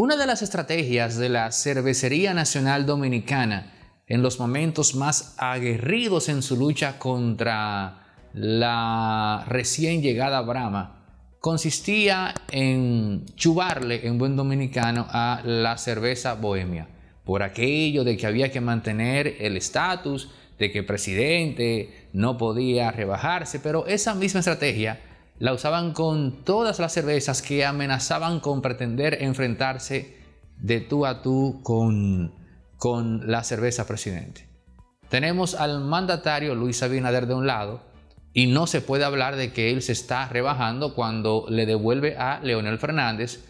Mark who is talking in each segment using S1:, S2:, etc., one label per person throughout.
S1: Una de las estrategias de la Cervecería Nacional Dominicana en los momentos más aguerridos en su lucha contra la recién llegada Brahma consistía en chubarle en buen dominicano a la cerveza bohemia. Por aquello de que había que mantener el estatus de que presidente no podía rebajarse, pero esa misma estrategia la usaban con todas las cervezas que amenazaban con pretender enfrentarse de tú a tú con, con la cerveza presidente. Tenemos al mandatario Luis Abinader de un lado y no se puede hablar de que él se está rebajando cuando le devuelve a Leonel Fernández,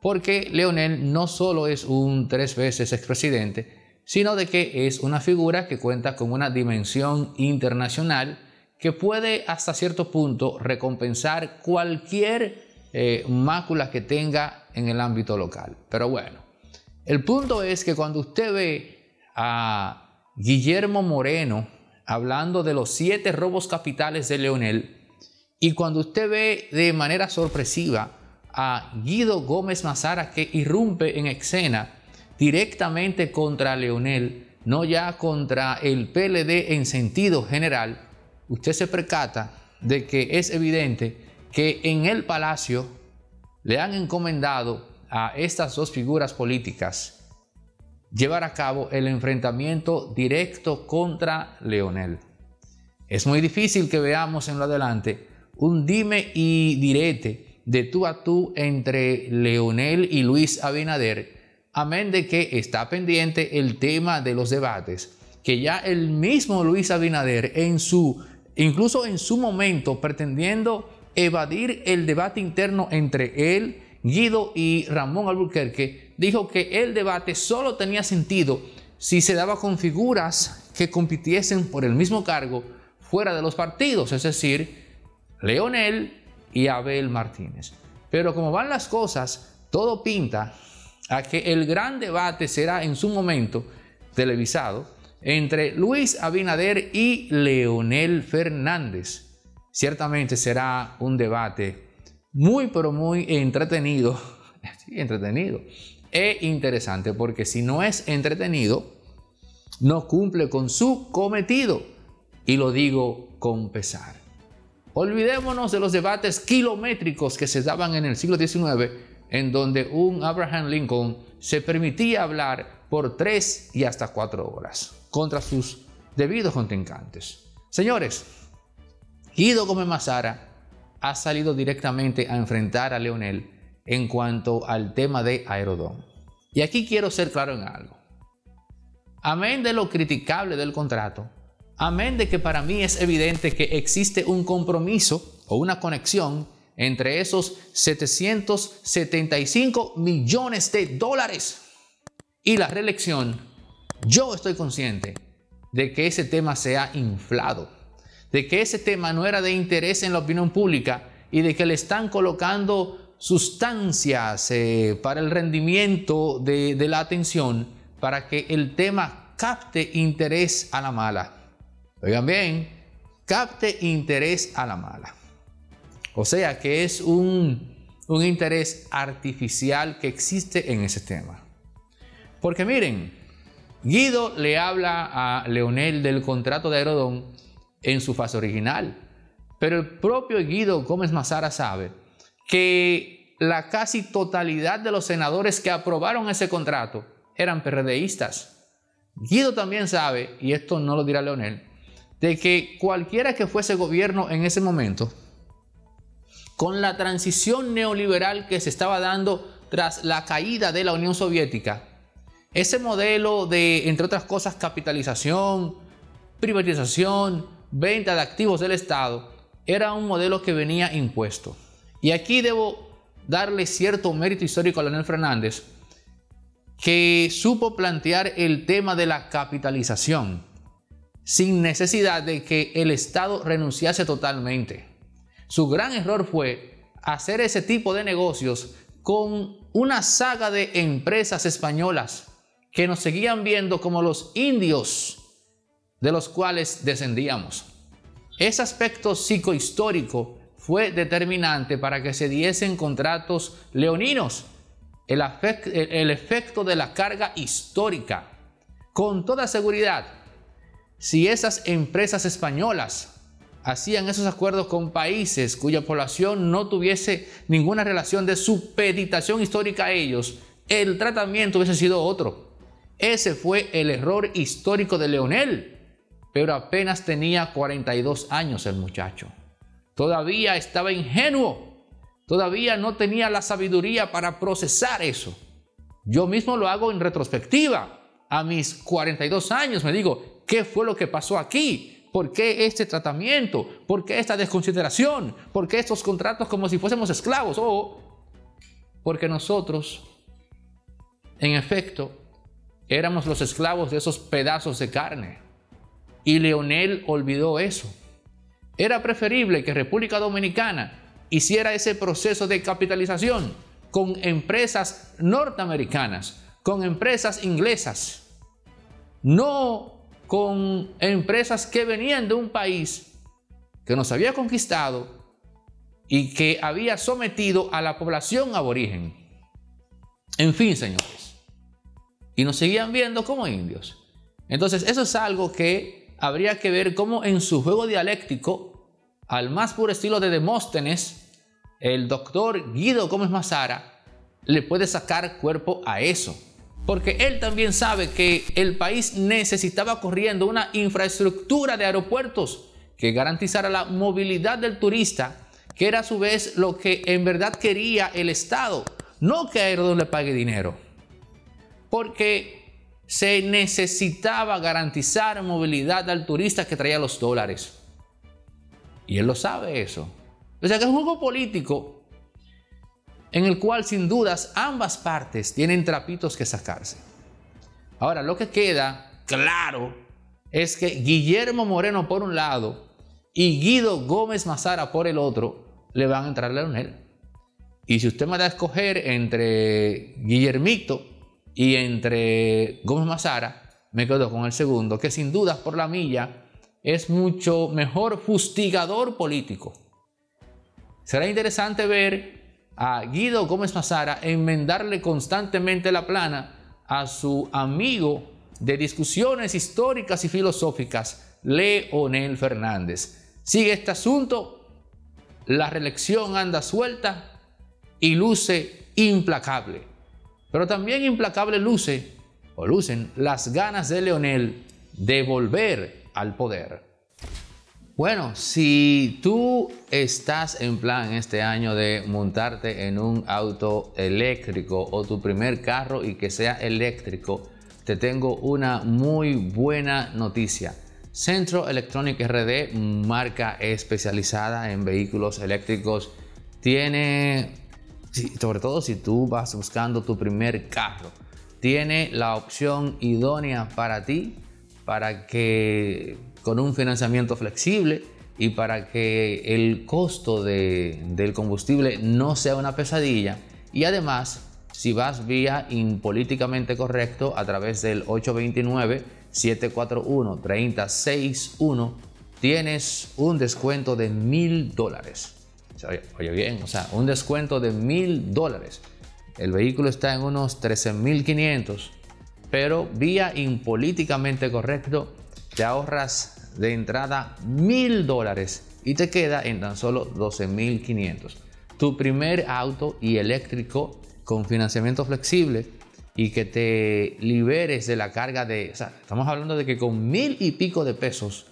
S1: porque Leonel no solo es un tres veces expresidente, sino de que es una figura que cuenta con una dimensión internacional que puede hasta cierto punto recompensar cualquier eh, mácula que tenga en el ámbito local. Pero bueno, el punto es que cuando usted ve a Guillermo Moreno hablando de los siete robos capitales de Leonel, y cuando usted ve de manera sorpresiva a Guido Gómez Mazara que irrumpe en escena directamente contra Leonel, no ya contra el PLD en sentido general, usted se percata de que es evidente que en el palacio le han encomendado a estas dos figuras políticas llevar a cabo el enfrentamiento directo contra Leonel. Es muy difícil que veamos en lo adelante un dime y direte de tú a tú entre Leonel y Luis Abinader, amén de que está pendiente el tema de los debates, que ya el mismo Luis Abinader en su incluso en su momento pretendiendo evadir el debate interno entre él, Guido y Ramón Albuquerque, dijo que el debate solo tenía sentido si se daba con figuras que compitiesen por el mismo cargo fuera de los partidos, es decir, Leonel y Abel Martínez. Pero como van las cosas, todo pinta a que el gran debate será en su momento televisado entre Luis Abinader y Leonel Fernández. Ciertamente será un debate muy, pero muy entretenido, entretenido e interesante, porque si no es entretenido, no cumple con su cometido. Y lo digo con pesar. Olvidémonos de los debates kilométricos que se daban en el siglo XIX, en donde un Abraham Lincoln se permitía hablar por tres y hasta cuatro horas contra sus debidos contrincantes. Señores, Guido Gómez Mazara ha salido directamente a enfrentar a Leonel en cuanto al tema de Aerodón. Y aquí quiero ser claro en algo. Amén de lo criticable del contrato, amén de que para mí es evidente que existe un compromiso o una conexión entre esos 775 millones de dólares y la reelección yo estoy consciente de que ese tema se ha inflado, de que ese tema no era de interés en la opinión pública y de que le están colocando sustancias eh, para el rendimiento de, la atención para que el tema capte interés a la mala. Oigan bien, capte interés a la mala. O sea que es un interés artificial que existe en ese tema. Porque miren, Guido le habla a Leonel del contrato de Aerodón en su fase original, pero el propio Guido Gómez Mazara sabe que la casi totalidad de los senadores que aprobaron ese contrato eran PRDistas. Guido también sabe, y esto no lo dirá Leonel, de que cualquiera que fuese gobierno en ese momento, con la transición neoliberal que se estaba dando tras la caída de la Unión Soviética, ese modelo de, entre otras cosas, capitalización, privatización, venta de activos del Estado, era un modelo que venía impuesto. Y aquí debo darle cierto mérito histórico a Leonel Fernández, que supo plantear el tema de la capitalización sin necesidad de que el Estado renunciase totalmente. Su gran error fue hacer ese tipo de negocios con una saga de empresas españolas que nos seguían viendo como los indios de los cuales descendíamos. Ese aspecto psicohistórico fue determinante para que se diesen contratos leoninos el, el efecto de la carga histórica. Con toda seguridad, si esas empresas españolas hacían esos acuerdos con países cuya población no tuviese ninguna relación de supeditación histórica a ellos, el tratamiento hubiese sido otro. Ese fue el error histórico de Leonel, pero apenas tenía 42 años el muchacho. Todavía estaba ingenuo, todavía no tenía la sabiduría para procesar eso. Yo mismo lo hago en retrospectiva. A mis 42 años me digo, ¿qué fue lo que pasó aquí? ¿Por qué este tratamiento? ¿Por qué esta desconsideración? ¿Por qué estos contratos como si fuésemos esclavos? O porque nosotros, en efecto, éramos los esclavos de esos pedazos de carne. Y Leonel olvidó eso. Era preferible que República Dominicana hiciera ese proceso de capitalización con empresas norteamericanas, con empresas inglesas, no con empresas que venían de un país que nos había conquistado y que había sometido a la población aborigen. En fin, señores. Y nos seguían viendo como indios. Entonces, eso es algo que habría que ver cómo en su juego dialéctico, al más puro estilo de Demóstenes, el doctor Guido Gómez Mazara le puede sacar cuerpo a eso. Porque él también sabe que el país necesitaba corriendo una infraestructura de aeropuertos que garantizara la movilidad del turista, que era a su vez lo que en verdad quería el Estado, no que Aerodón le pague dinero. Porque se necesitaba garantizar movilidad al turista que traía los dólares. Y él lo sabe eso. O sea que es un juego político en el cual sin dudas ambas partes tienen trapitos que sacarse. Ahora, lo que queda claro es que Guillermo Moreno por un lado y Guido Gómez Mazara por el otro le van a entrar a Leonel. Y si usted me da a escoger entre Guillermito y entre Gómez Mazara, me quedo con el segundo, que sin dudas por la milla es mucho mejor fustigador político. Será interesante ver a Guido Gómez Mazara enmendarle constantemente la plana a su amigo de discusiones históricas y filosóficas, Leonel Fernández. Sigue este asunto, la reelección anda suelta y luce implacable. Pero también implacable luce o lucen las ganas de Leonel de volver al poder. Bueno, si tú estás en plan este año de montarte en un auto eléctrico o tu primer carro y que sea eléctrico, te tengo una muy buena noticia. Centro Electronic RD, marca especializada en vehículos eléctricos, tiene, sobre todo si tú vas buscando tu primer carro, tiene la opción idónea para ti, para que con un financiamiento flexible y para que el costo del combustible no sea una pesadilla. Y además, si vas vía impolíticamente correcto a través del 829-741-3061, tienes un descuento de mil dólares. Oye bien, o sea, un descuento de mil dólares. El vehículo está en unos 13.500, pero vía impolíticamente correcto te ahorras de entrada mil dólares y te queda en tan solo 12.500. Tu primer auto y eléctrico con financiamiento flexible y que te liberes de la carga de... O sea, estamos hablando de que con mil y pico de pesos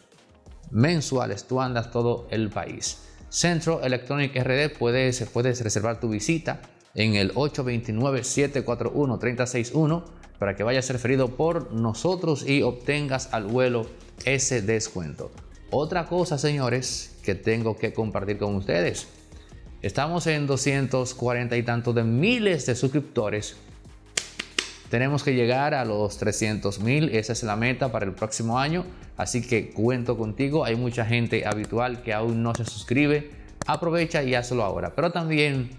S1: mensuales tú andas todo el país. Centro Electronic RD puedes, puedes reservar tu visita en el 829-741-361 para que vayas referido por nosotros y obtengas al vuelo ese descuento. Otra cosa, señores, que tengo que compartir con ustedes. Estamos en 240 y tanto de miles de suscriptores. Tenemos que llegar a los 300 mil. Esa es la meta para el próximo año. Así que cuento contigo. Hay mucha gente habitual que aún no se suscribe. Aprovecha y hazlo ahora. Pero también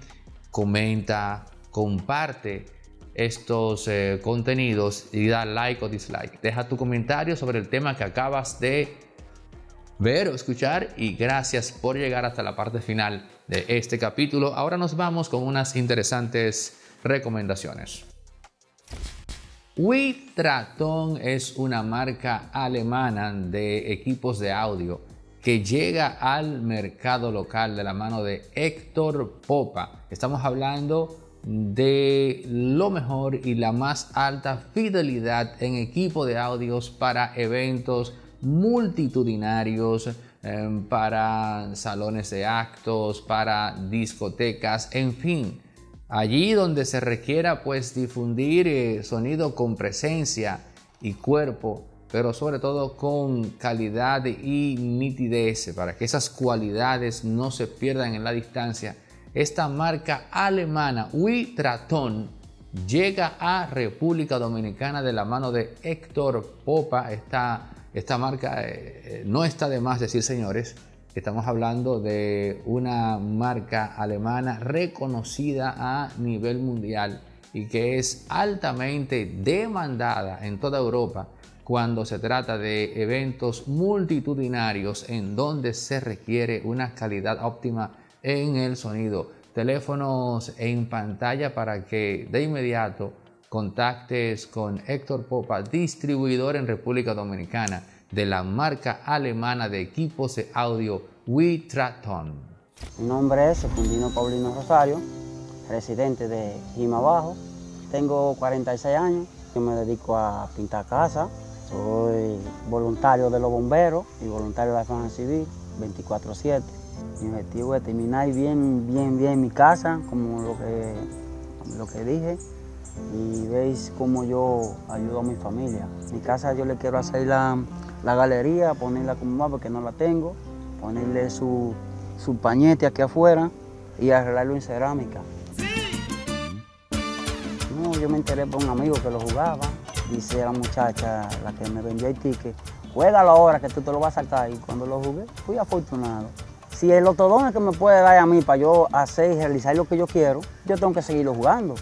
S1: comenta, comparte estos eh, contenidos y da like o dislike. Deja tu comentario sobre el tema que acabas de ver o escuchar y gracias por llegar hasta la parte final de este capítulo. Ahora nos vamos con unas interesantes recomendaciones. Witraton es una marca alemana de equipos de audio que llega al mercado local de la mano de Héctor Popa. Estamos hablando de lo mejor y la más alta fidelidad en equipo de audios para eventos multitudinarios, em, para salones de actos, para discotecas, en fin, allí donde se requiera pues difundir eh, sonido con presencia y cuerpo pero sobre todo con calidad y nitidez para que esas cualidades no se pierdan en la distancia. Esta marca alemana Witraton llega a República Dominicana de la mano de Héctor Popa. Esta, esta marca eh, eh, no está de más decir, señores, estamos hablando de una marca alemana reconocida a nivel mundial y que es altamente demandada en toda Europa cuando se trata de eventos multitudinarios en donde se requiere una calidad óptima en el sonido. Teléfonos en pantalla para que de inmediato contactes con Héctor Popa, distribuidor en República Dominicana de la marca alemana de equipos de audio Witraton.
S2: Mi nombre es Secundino Paulino Rosario, residente de Jima Bajo. Tengo 46 años, yo me dedico a pintar casa, soy voluntario de los bomberos y voluntario de la defensa civil 24-7. Mi objetivo es terminar bien, bien, bien mi casa, como lo que, lo que dije, y veis cómo yo ayudo a mi familia. Mi casa yo le quiero hacer la, galería, ponerla como más porque no la tengo, ponerle su, su pañete aquí afuera y arreglarlo en cerámica. No, yo me enteré por un amigo que lo jugaba dice la muchacha, la que me vendió el ticket, juégalo ahora que tú te lo vas a saltar. Y cuando lo jugué, fui afortunado. Si el otodón que me puede dar a mí para yo hacer y realizar lo que yo quiero, yo tengo que seguirlo jugando.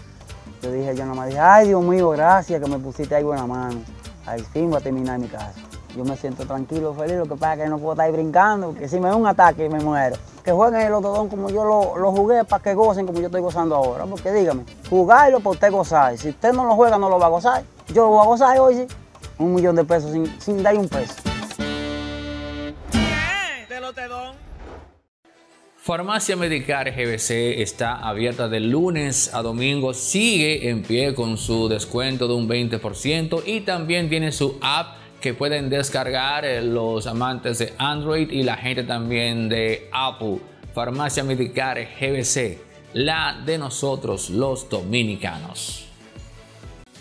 S2: Yo dije, yo nomás dije, ay Dios mío, gracias que me pusiste ahí buena mano. Al fin voy a terminar mi casa. Yo me siento tranquilo, feliz, lo que pasa es que no puedo estar ahí brincando, que si me da un ataque me muero. Que jueguen el otodón como yo lo, jugué para que gocen como yo estoy gozando ahora. Porque dígame, jugarlo para usted gozar. Si usted no lo juega, no lo va a gozar. Yo lo voy a gozar hoy. Un millón de pesos sin, sin dar un peso.
S1: Farmacia Medicar GBC está abierta de lunes a domingo, sigue en pie con su descuento de un 20% y también tiene su app que pueden descargar eh, los amantes de Android y la gente también de Apple. Farmacia Medicar GBC, la de nosotros los dominicanos.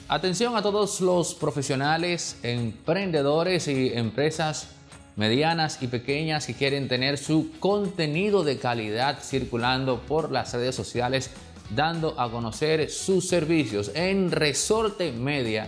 S1: Atención a todos los profesionales, emprendedores y empresas medianas y pequeñas que quieren tener su contenido de calidad circulando por las redes sociales, dando a conocer sus servicios. En Resorte Media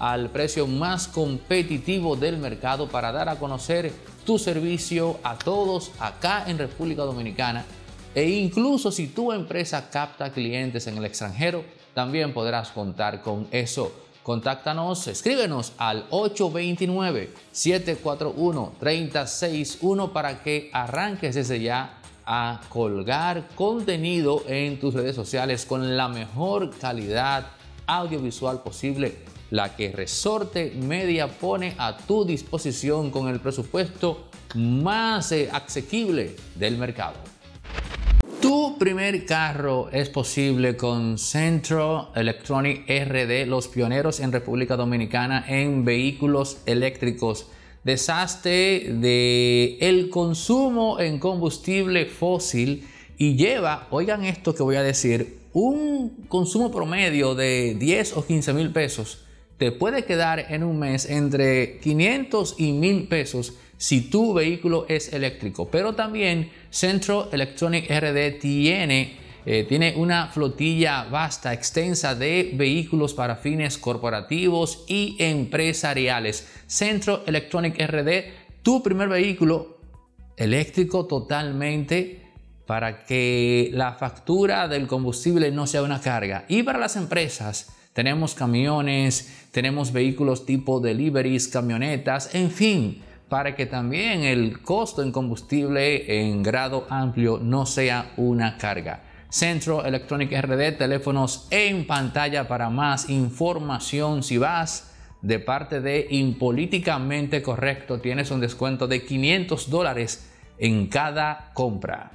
S1: al precio más competitivo del mercado para dar a conocer tu servicio a todos acá en República Dominicana e incluso si tu empresa capta clientes en el extranjero, también podrás contar con eso. Contáctanos, escríbenos al 829-741-361 para que arranques desde ya a colgar contenido en tus redes sociales con la mejor calidad audiovisual posible, la que Resorte Media pone a tu disposición con el presupuesto más eh, asequible del mercado. Tu primer carro es posible con Centro Electronic RD, los pioneros en República Dominicana en vehículos eléctricos. Desastre de el consumo en combustible fósil y lleva, oigan esto que voy a decir, un consumo promedio de 10 o 15 mil pesos te puede quedar en un mes entre 500 y 1000 pesos si tu vehículo es eléctrico. Pero también Centro Electronic RD tiene, eh, tiene una flotilla vasta, extensa de vehículos para fines corporativos y empresariales. Centro Electronic RD tu primer vehículo eléctrico totalmente para que la factura del combustible no sea una carga. Y para las empresas, tenemos camiones, tenemos vehículos tipo deliveries, camionetas, en fin, para que también el costo en combustible en grado amplio no sea una carga. Centro Electronic RD, teléfonos en pantalla para más información. Si vas de parte de Impolíticamente Correcto, tienes un descuento de 500 dólares en cada compra.